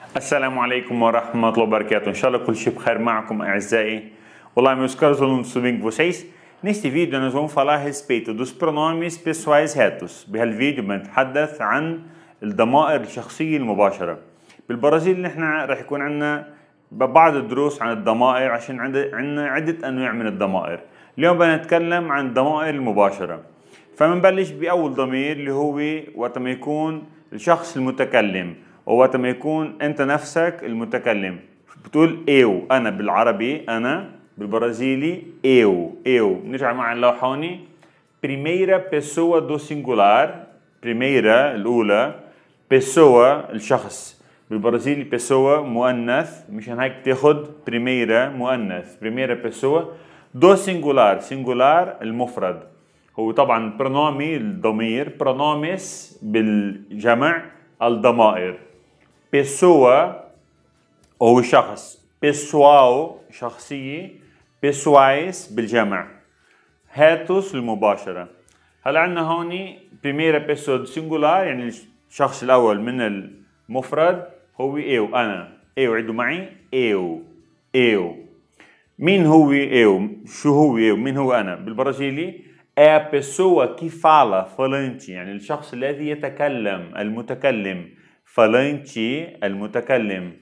السلام عليكم ورحمة الله وبركاته. إن شاء الله كل شيء بخير معكم أعزائي. Olá meus caros alunos, tudo bem com vocês? Neste vídeo nós vamos falar a respeito dos pronomes pessoais retos. بهالفيديو بنتحدث عن الضمائر الشخصية المباشرة بالبرازيل نحن رح يكون عندنا بعض الدروس عن الضمائر عشان عندنا عدة أنواع من الضمائر اليوم بنتكلم عن الضمائر المباشرة. فبنبلش بأول ضمير اللي هو وقت ما يكون الشخص المتكلم. ووقت ما يكون أنت نفسك المتكلم. بتقول إيو أنا بالعربي أنا بالبرازيلي eu eu نرجع مع اللوحة هوني primeira pessoa do singular primeira الأولى. Pessoa الشخص. بالبرازيلي pessoa مؤنث. مشان هيك بتاخد primeira مؤنث. Primeira pessoa do singular. Singular المفرد. هو طبعا برونومي الضمير. برونوميس بالجمع الضمائر. Pessoa هو شخص pessoal شخصية pessoais بالجمع هاتوس المباشرة هلا عندنا هون primeira pessoa do singular يعني الشخص الأول من المفرد هو eu أنا. eu عدوا معي eu eu مين هو eu شو هو eu مين هو أنا؟ بالبرازيلي é a pessoa que fala falante يعني الشخص الذي يتكلم المتكلم. Falante المتكلم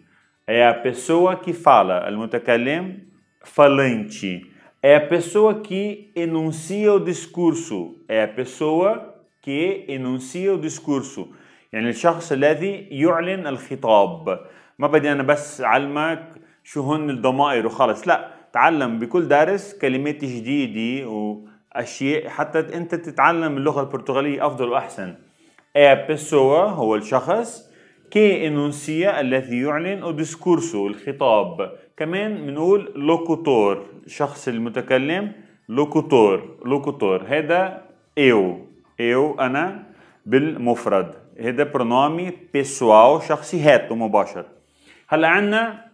é a pessoa que fala المتكلم falante é a pessoa que enuncia o discurso é a pessoa que enuncia o discurso. يعني الشخص الذي يعلن الخطاب ما بدي أنا بس اعلمك شو هن الضمائر وخلص لا تعلم بكل درس كلمات جديدة واشياء حتى انت تتعلم اللغة البرتغالية افضل واحسن é a هو الشخص que anuncia الذي يعلن o discurso الخطاب. كمان بنقول locutor الشخص المتكلم locutor locutor هذا eu eu أنا بالمفرد. هذا pronome pessoal شخصي reto مباشر. هلا عندنا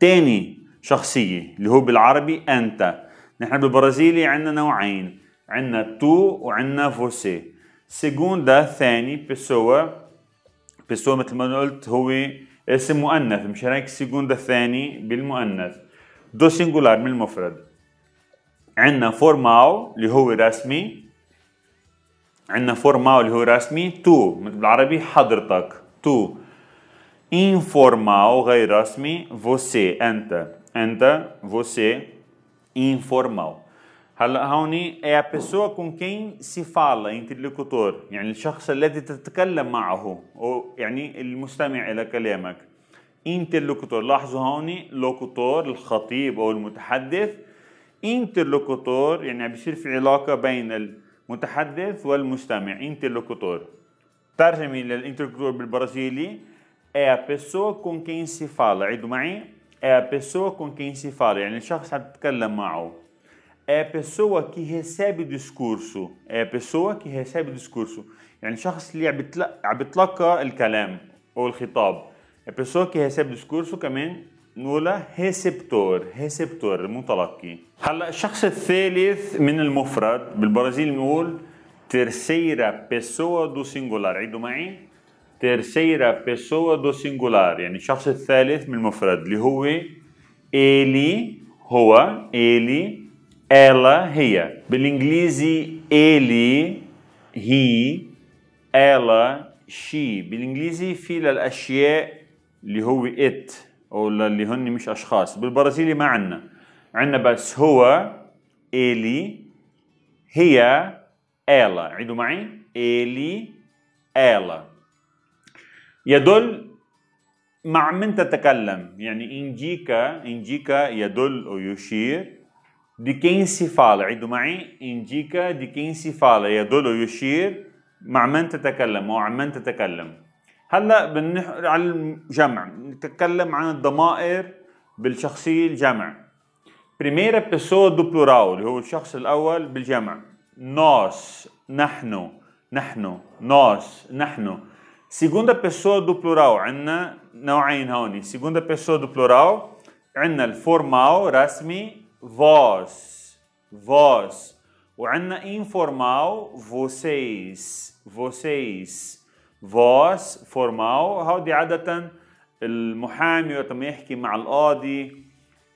تاني شخصية اللي هو بالعربي أنت. نحن بالبرازيلي عندنا نوعين. عندنا tu وعندنا você. segunda ثاني pessoa pessoa مثل ما قلت هو اسم مؤنث مش هيك segunda الثاني بالمؤنث. do singular من المفرد. عندنا formal اللي هو رسمي. عندنا formal اللي هو رسمي. tu بالعربي حضرتك. tu. informal غير رسمي você أنت. أنت informal هلا هوني a pessoa com quem se fala interlocutor يعني الشخص الذي تتكلم معه أو يعني المستمع إلى كلامك. interlocutor لاحظوا هوني locutor الخطيب أو المتحدث. interlocutor يعني بيصير في علاقة بين المتحدث والمستمع interlocutor. ترجمة للانترلوكوتور بالبرازيلي é pessoa com quem se fala. عيدوا معي é pessoa com quem se fala يعني الشخص اللي تتكلم معه. É a pessoa que recebe o discurso é a pessoa que recebe o discurso يعني الشخص اللي عم بيتلقى الكلام أو الخطاب a pessoa que recebe o discurso كمان نقولها receptor receptor المتلقي هلا الشخص الثالث من المفرد بالبرازيل بنقول terceira pessoa do singular عيدوا معي terceira pessoa do singular يعني الشخص الثالث من المفرد اللي هو ele هو ele ela هي بالانجليزي ele he ela she. بالانجليزي في للاشياء اللي هو it. أو اللي هن مش اشخاص بالبرازيلي ما عندنا عندنا بس هو ele هي ela. عيدوا معي ele ela. يدل مع من تتكلم يعني انجيكا انجيكا يدل أو يشير دي quem se fala? عيدوا معي انجيكا دي quem se fala. يدل ويشير مع من تتكلم أو عن من تتكلم هلا بنح... على الجمع نتكلم عن الضمائر بالشخصية الجمع primeira pessoa do plural اللي هو الشخص الأول بالجمع nós نحن نحن nós نحن segunda pessoa do plural عندنا نوعين هوني segunda pessoa do plural عندنا الفورمال رسمي vós vós. وعندنا informal vocês vocês. Vós formal هودي عادة المحامي وقت ما يحكي مع القاضي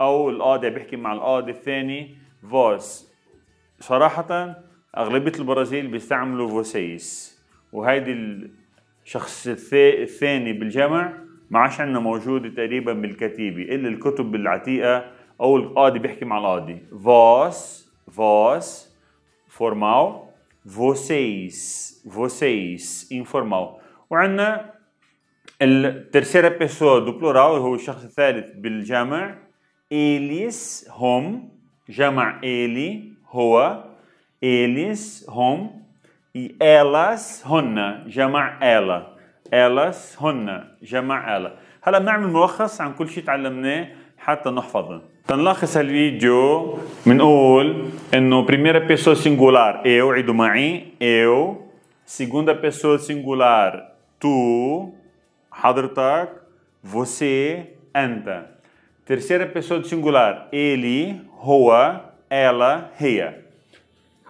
أو القاضي بيحكي مع القاضي الثاني فوس صراحة أغلبية البرازيل بيستعملوا فوسيس وهيدي الشخص الثاني بالجمع ما عادش عندنا موجودة تقريبا بالكتيبة إلا الكتب العتيقة أو القاضي بيحكي مع القاضي. vós vós formal vocês vocês informal وعندنا ال terceira pessoa do plural هو الشخص الثالث بالجمع. eles هم جمع ele هو. eles هم elas هن. جمع ela elas هن. جمع ela هلا بنعمل ملخص عن كل شيء تعلمناه حتى نحفظه. تنلخص الفيديو بنقول انه primeira pessoa singular eu عيدوا معي eu segunda pessoa singular tu حضرتك você انت terceira pessoa singular ele هو ela هي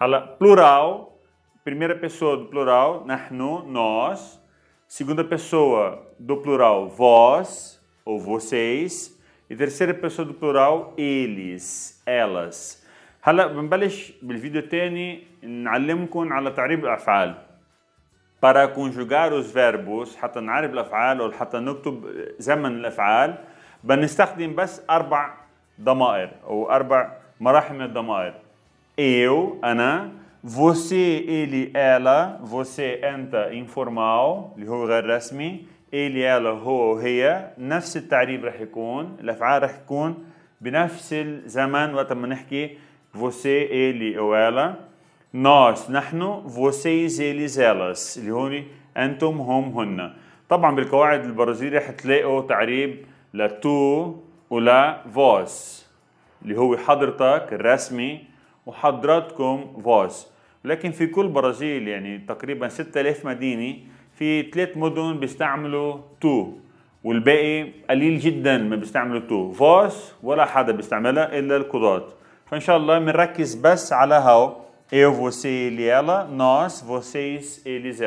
هلا plural primeira pessoa do plural نحن nós segunda pessoa do plural vós ou vocês E terceira pessoa do plural eles elas. هلا بنبلش بالفيديو الثاني نعلمكم على تعريب الافعال para conjugar os verbos حتى نعرف الافعال أو حتى نكتب زمن الافعال بنستخدم بس أربع ضمائر أو أربع مراحل من الضمائر eu أنا você ele ela você انت informal اللي هو غير رسمي ele ela هو هي نفس التعريب رح يكون الأفعال رح تكون بنفس الزمن. وقت ما نحكي você ele أو ela nós نحن vocês eles elas اللي هون أنتم هم هن. طبعا بالقواعد البرازيلية حتلاقوا تعريب لتو ولا فوس اللي هو حضرتك الرسمي وحضراتكم فوس لكن في كل برازيل يعني تقريبا 6000 مدينة في ثلاث مدن بيستعملوا tu والباقي قليل جدا ما بيستعملوا tu vós ولا حدا بيستعملها إلا القضاة فإن شاء الله بنركز بس على هاو eu você ele ela nós vocês eles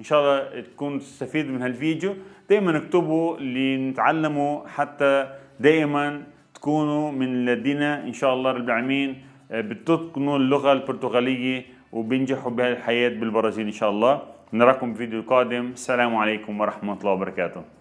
إن شاء الله تكون تستفيدوا من هالفيديو. دائما اكتبوا اللي نتعلمه حتى دائما تكونوا من الذين إن شاء الله رب العالمين بتتقنوا اللغة البرتغالية وبينجحوا بهالحياة بالبرازيل إن شاء الله. نراكم في فيديو قادم. السلام عليكم ورحمة الله وبركاته.